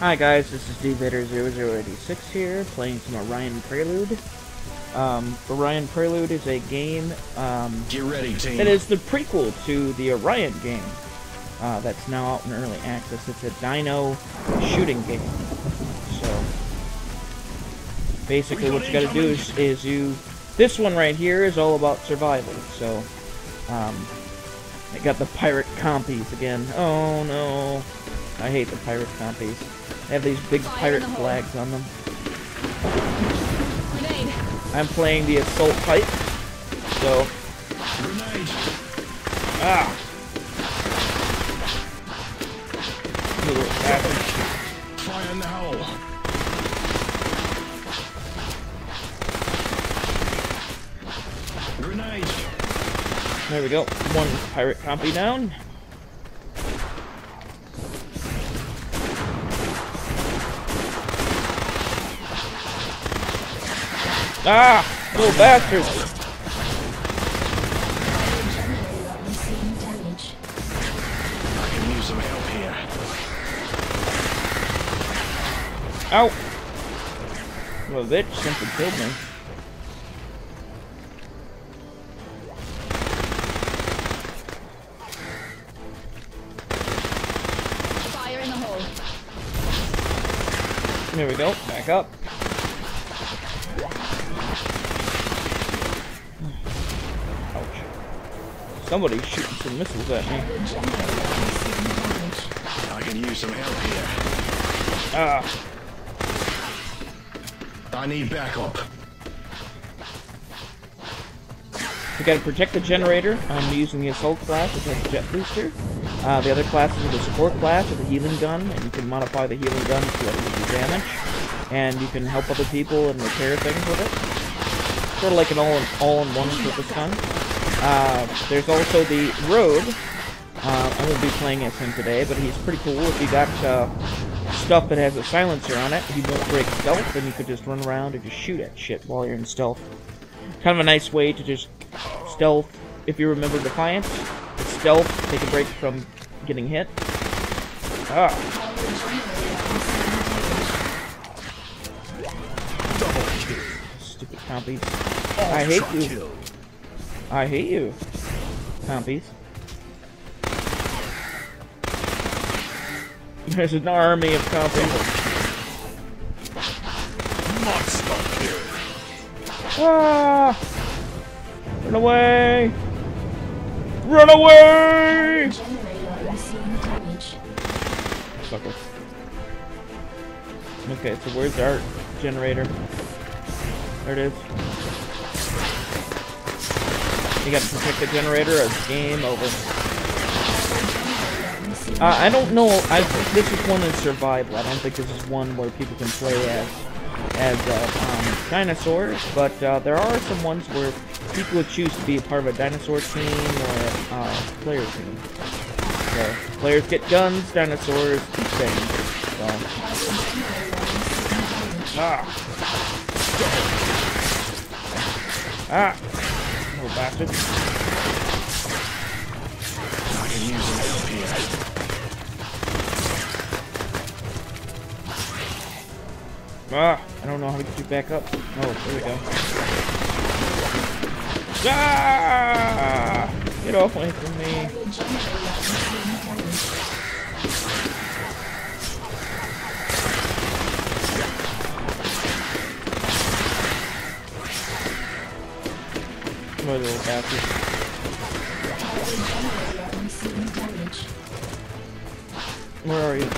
Hi guys, this is DVader0086 here, playing some Orion Prelude. Um, Orion Prelude is a game um, Get ready, team. that is the prequel to the Orion game uh, that's now out in early access. It's a dino shooting game. So, basically what you gotta do is, is you... This one right here is all about survival, so... Um, I got the pirate compies again. Oh no. I hate the pirate compies. They have these big pirate flags on them. Grenade. I'm playing the assault type, so Grenade. ah. Little bastard. Fire in the hole. Grenade. There we go. One pirate compy down. Ah! Little bastard! Receiving. I can use some help here. Ow! Well, bitch simply killed me. Fire in the hole. There we go. Back up. Somebody's shooting some missiles at me. I can use some help here. Ah! I need backup. We gotta protect the generator. I'm using the assault class, which has a jet booster. Uh, the other classes are the support class with a healing gun, and you can modify the healing gun to let it do damage. And you can help other people and repair things with it. Sort of like an all all-in-one purpose gun. Uh, there's also the rogue. Uh, I won't be playing as him today, but he's pretty cool. If you got uh, stuff that has a silencer on it, he won't break stealth, and you could just run around and just shoot at shit while you're in stealth. Kind of a nice way to just stealth. If you remember Defiance, stealth, take a break from getting hit. Ah, stupid compies. I hate you. I hate you, compies. There's an army of compies. Monster. Ah! Run away! Run away! Sucker. Okay, so where's our generator? There it is. You gotta protect the generator or it's game over. Uh, I don't know. I this is one in survival. I don't think this is one where people can play as as uh, um, dinosaurs. But uh, there are some ones where people would choose to be a part of a dinosaur team or a uh, player team. So players get guns, dinosaurs things. So ah ah little bastard. I can use some help here. Ah, I don't know how to get you back up. Oh, there we go. Ah! Get off away from me. On, little. Where are you?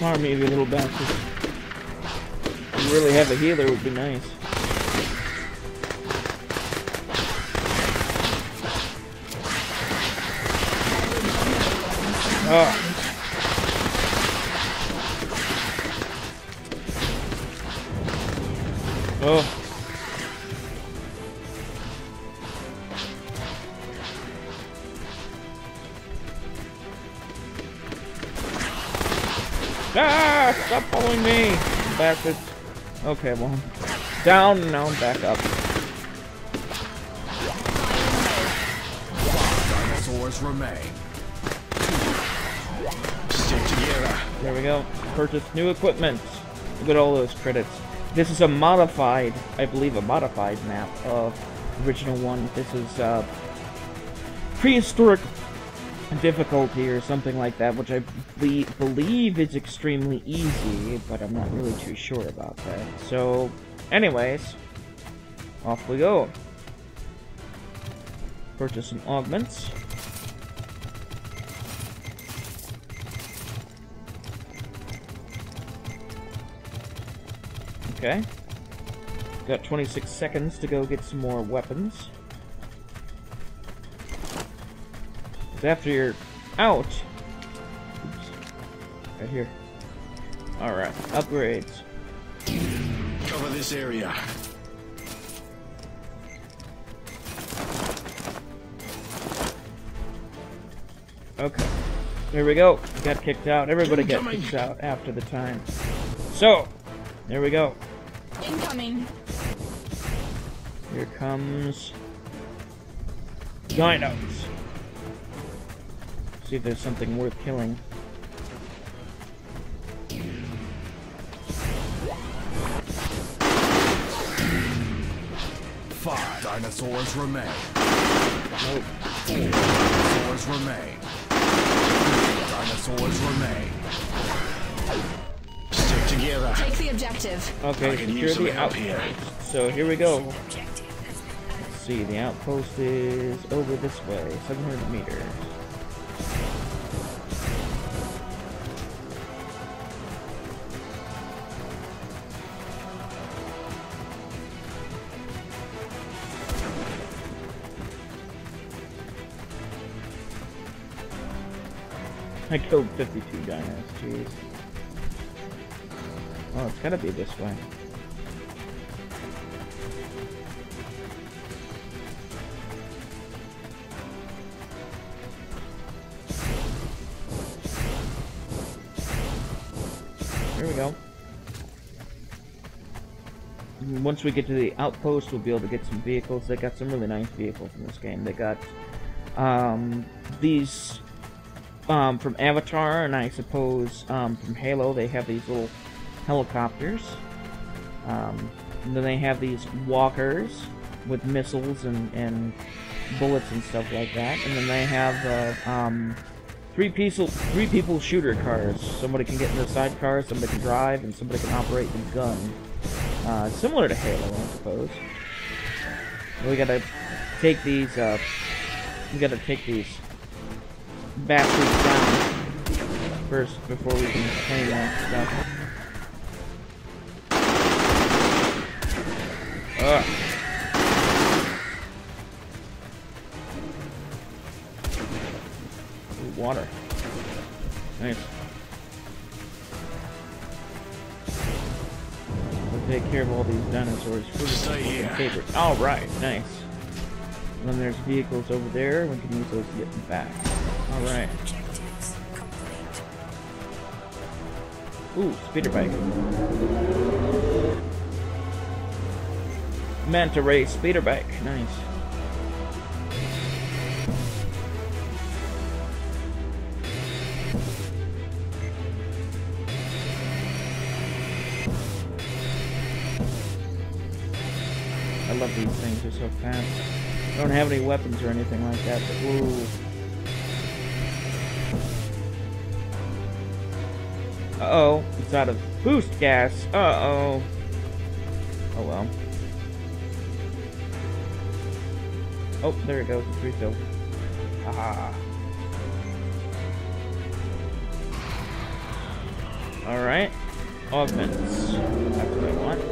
Arm me, you little bastard. If you really have a healer, would be nice. Ah. Oh. Following me! Bastards. Okay, well. Down, now I'm back up. Dinosaurs remain. Stick together. There we go. Purchase new equipment. Look at all those credits. This is a modified, I believe, a modified map of original one. This is uh, prehistoric difficulty or something like that, which I be believe is extremely easy, but I'm not really too sure about that. So, anyways, off we go. Purchase some augments. Okay. Got 26 seconds to go get some more weapons. After you're out... Oops. Right here. Alright, upgrades. Cover this area. Okay. There we go. Got kicked out. Everybody got kicked out after the time. So, there we go. Incoming. Here comes... Dinos. See if there's something worth killing. Five dinosaurs remain. Nope. Four dinosaurs remain. Three dinosaurs remain. Stick together. Take the objective. Okay, I secure the help here. So here we go. Let's see, the outpost is over this way, 700 meters. I killed 52 dinos, jeez. Oh, it's gotta be this way. Here we go. Once we get to the outpost, we'll be able to get some vehicles. They got some really nice vehicles in this game. They got um, these um, from Avatar, and I suppose um, from Halo, they have these little helicopters. Um, and then they have these walkers with missiles and, and bullets and stuff like that. And then they have uh, um, three people three people shooter cars. Somebody can get in the sidecar, somebody can drive, and somebody can operate the gun. Uh, similar to Halo, I suppose. We gotta take these. Uh, we gotta take these batteries down first before we can claim that stuff. Ugh. Ooh, water. Nice. We'll take care of all these dinosaurs first. Favorite. All right, nice. And then there's vehicles over there. We can use those to get back. All right. Ooh, speeder bike. Manta Ray speeder bike. Nice. I love these things, they're so fast. I don't have any weapons or anything like that, but ooh. Uh-oh, it's out of boost gas. Uh-oh. Oh well. Oh, there it goes, it's refilled. Haha. Alright. Augments. That's what I want.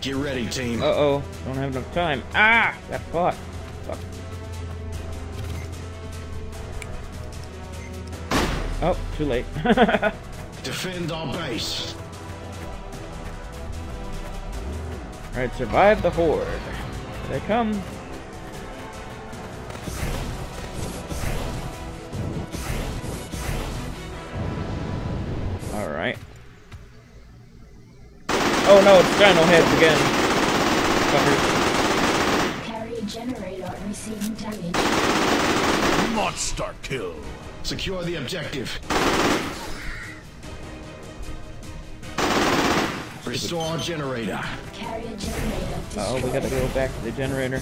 Get ready, team. Uh-oh, don't have enough time. Ah! Got caught. Fuck. Oh, too late. Defend our base. Alright, survive the horde. Here they come. Alright. Oh no, it's Dino Heads again. Fuckers. Carrier generator receiving damage. Monster kill. Secure the objective. Restore generator. Carrier generator Oh, we gotta go back to the generator.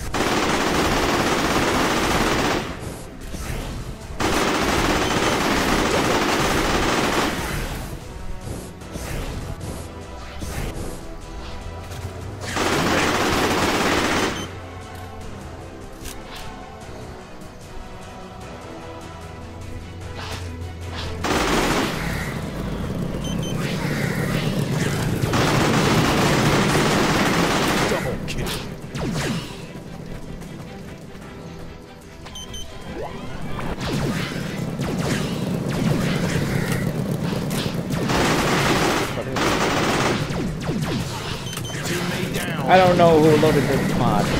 I don't know who loaded this mod. It's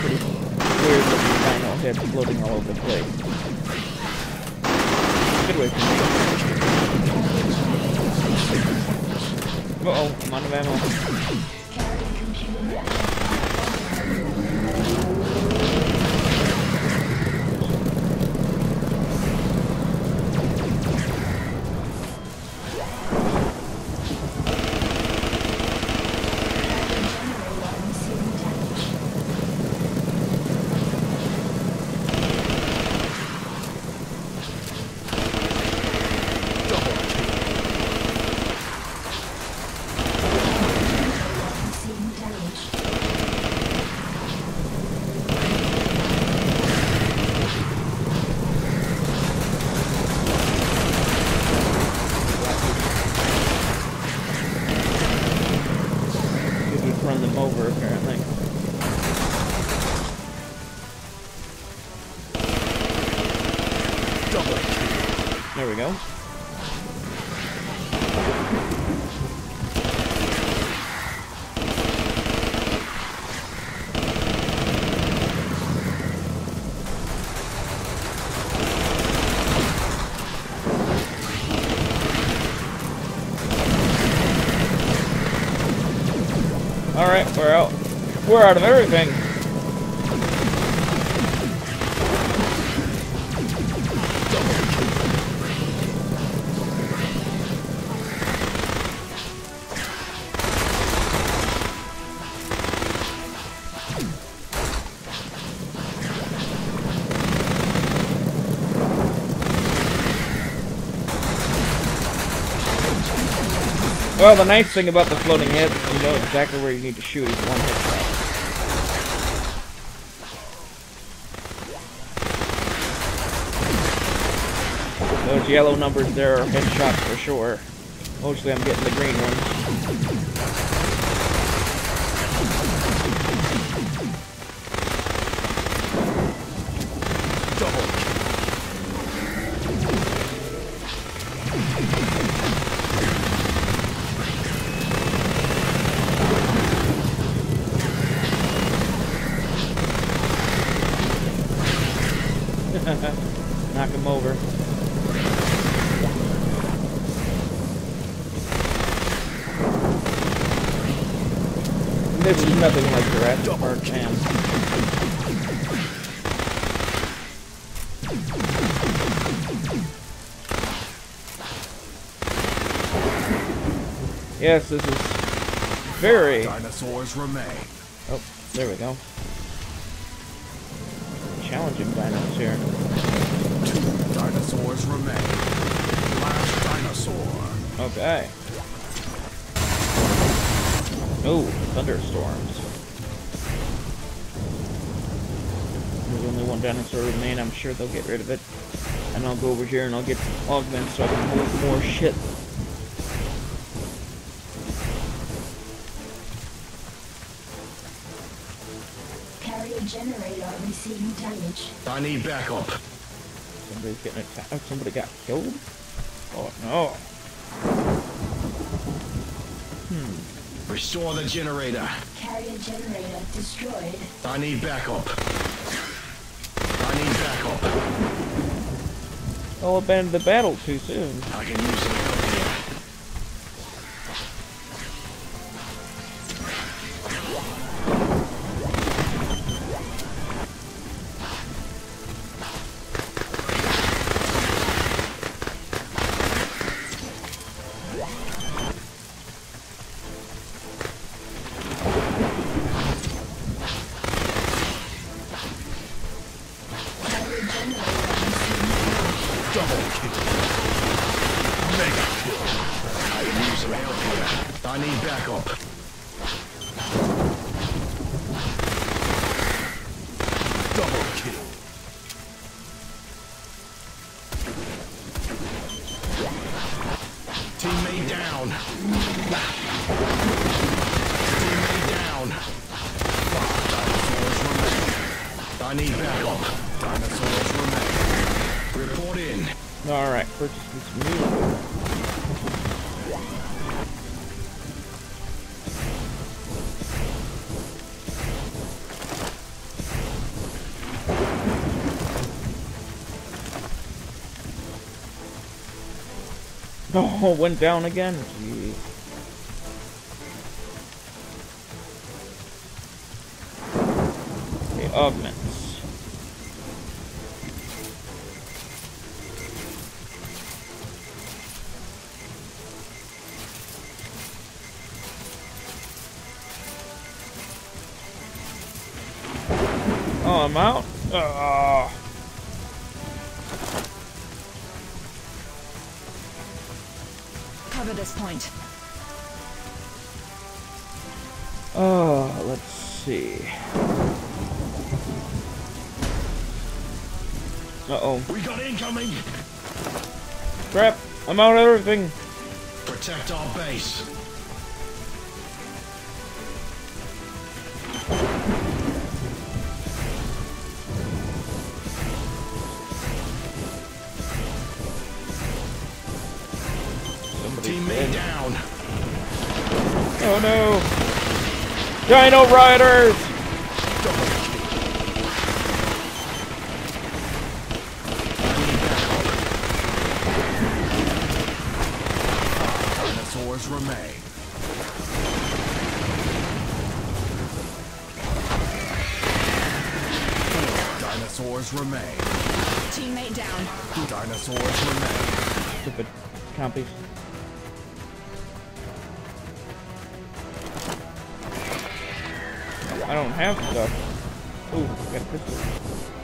pretty weird looking dino heads floating all over the place. Good way from me. Uh oh, I'm out of ammo. Alright, we're out. We're out of everything. Well, the nice thing about the floating heads is you know exactly where you need to shoot one. Those yellow numbers there are headshots for sure. Mostly I'm getting the green ones. Yes, this is very... Dinosaurs remain. Oh, there we go. Challenging dinos here. Two dinosaurs remain. Last dinosaur. Okay. Oh, thunderstorms. There's only one dinosaur remain. I'm sure they'll get rid of it. And I'll go over here and I'll get augments so I can hold more shit. Receiving damage. I need backup. Somebody's getting attacked. Somebody got killed? Oh no. Hmm. Restore the generator. Carrier generator destroyed. I need backup. I need backup. Oh, abandoned the battle too soon. I can use some Double kill. Mega kill. I. I need backup. Oh, went down again. Gee. Okay, augments. Uh oh. We got incoming. Crap! I'm out of everything. Protect our base. Somebody's Teammate down. Oh no! Dino Riders! Dinosaurs remain. Teammate down. Dinosaurs remain. Stupid compies. I don't have stuff. Ooh, got a pistol.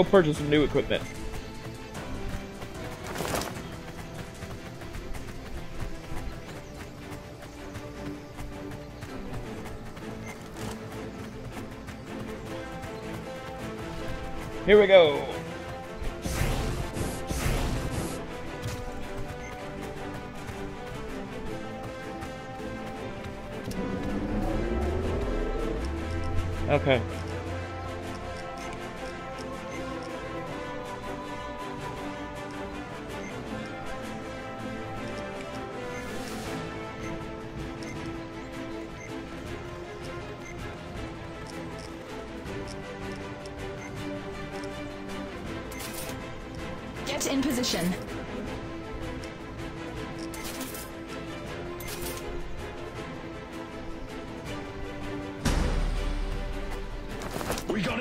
Go purchase some new equipment. Here we go. Okay.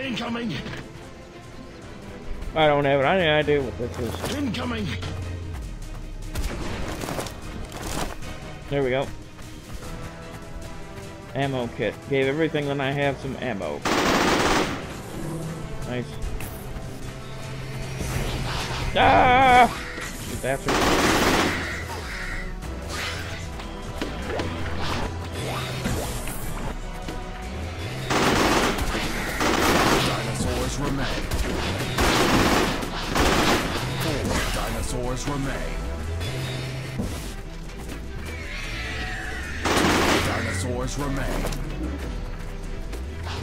Incoming. I don't have any idea what this is. Incoming. There we go. Ammo kit. Gave everything that I have some ammo. Nice. Ah! You bastard. Dinosaurs remain. Dinosaurs remain.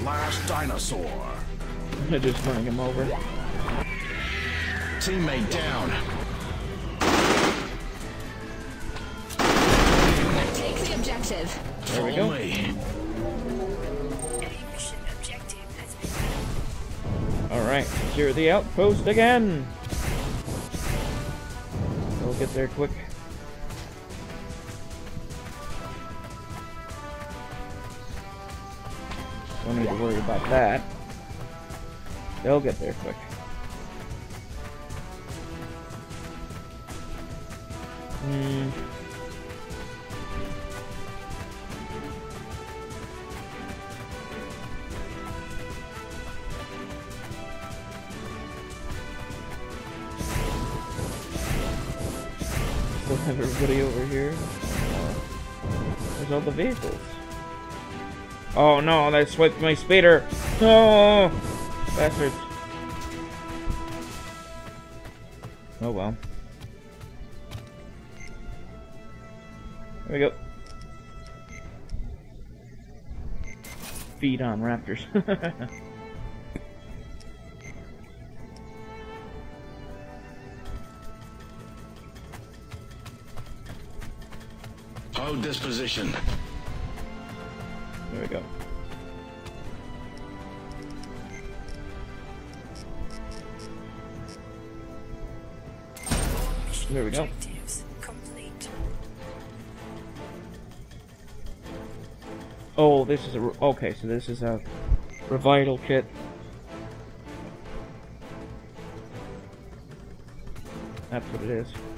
Last dinosaur. I just bring him over. Teammate down. Take the objective. There we Follow go. Alright, secure the outpost again! Get there quick. Don't need to worry about that. They'll get there quick. everybody over here. There's all the vehicles. Oh no, they swiped my speeder. No, bastards. Oh well. There we go. Feed on raptors. Hold this position. there we go. There we go. Oh, this is a re- okay. So this is a revital kit. That's what it is.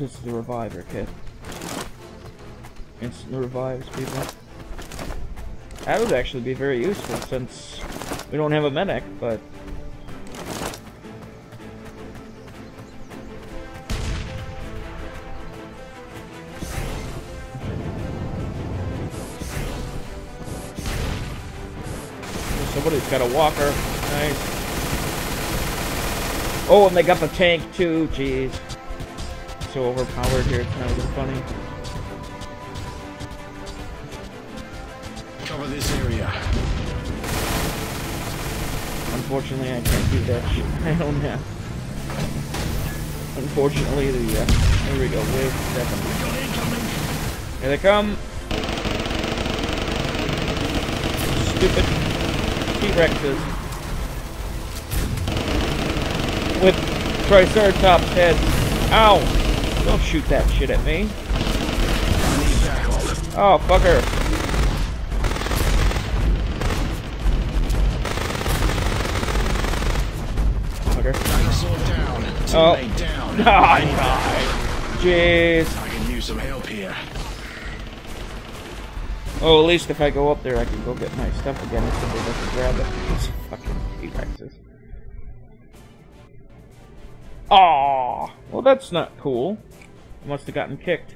This is the reviver kit. Instantly revives people. That would actually be very useful since we don't have a medic, but Somebody's got a walker. Nice. Oh, and they got the tank too. Jeez. So overpowered here. It's not even funny. Cover this area. Unfortunately, I can't do that shit. I don't have. Unfortunately, the uh, there we go. Wave seven. Here they come. Stupid T-Rexes with Triceratops heads. Ow! Don't shoot that shit at me. Oh, fucker. Fucker. Oh. Down. Ah, died. Jeez. I can use some help here. Oh, at least if I go up there, I can go get my stuff again if somebody doesn't grab it. These fucking T-Rexes. Aw, well that's not cool. Must have gotten kicked.